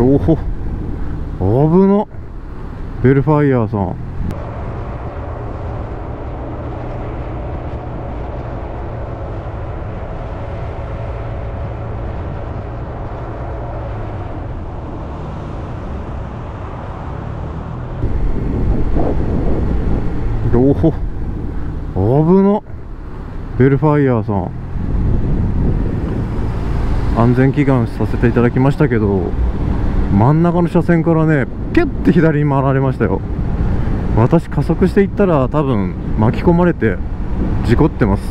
危なベルファイヤーさん。おお危なベルファイヤーさん。安全祈願させていただきましたけど。真ん中の車線からねピュッて左に回られましたよ。私加速していったら多分巻き込まれて事故ってます。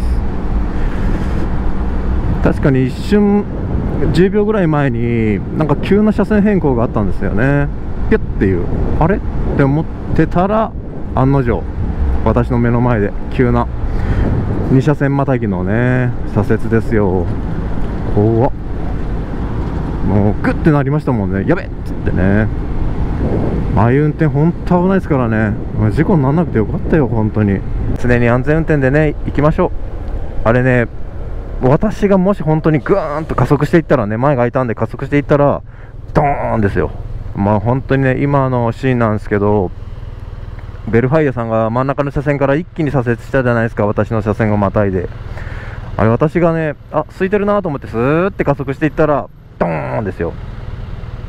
確かに一瞬10秒ぐらい前になんか急な車線変更があったんですよね。ピュッていう。あれ？って思ってたら案の定私の目の前で急な2車線またぎのね左折ですよ。怖っ。もうグッてなりましたもんね。やべっつってね。ああいう運転本当危ないですからね。事故にならなくてよかったよ本当に。常に安全運転でね行きましょう。あれね私がもし本当にグーンと加速していったらね前が開いたんで加速していったらドーンですよ。まあ本当にね今のシーンなんですけどベルファイアさんが真ん中の車線から一気に左折したじゃないですか。私の車線をまたいで。あれ私がねあ空いてるなと思ってスーって加速していったらドーンですよ。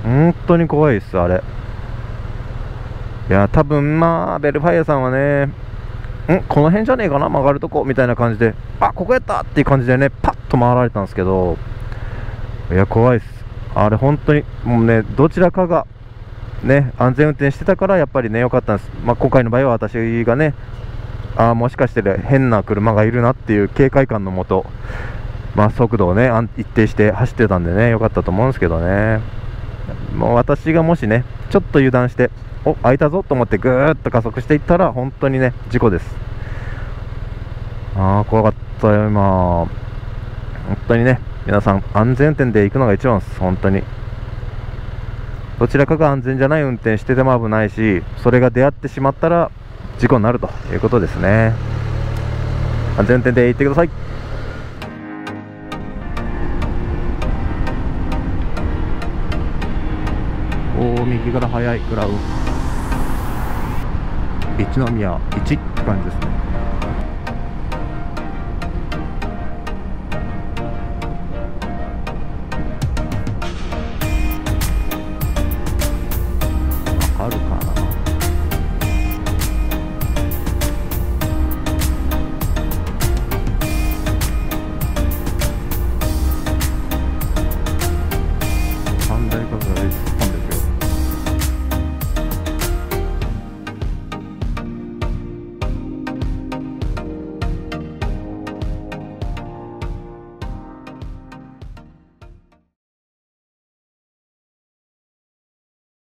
本当に怖いですあれ。いや多分まあベルファイアさんはねん？この辺じゃねえかな？曲がるとこ？みたいな感じであここやった！っていう感じでねパッと回られたんですけどいや怖いです。あれ本当にもうねどちらかがね安全運転してたからやっぱりね良かったんです。まあ、今回の場合は私がねあもしかして変な車がいるなっていう警戒感のもとまあ、速度をね一定して走ってたんでね良かったと思うんですけどね。もう私がもしねちょっと油断してお開いたぞと思ってぐーっと加速していったら本当にね事故です。ああ怖かったよ今。本当にね皆さん安全運転で行くのが一番です。本当に。どちらかが安全じゃない運転してても危ないしそれが出会ってしまったら事故になるということですね。安全運転で行ってください。右から速いクラウン一宮1って感じですね。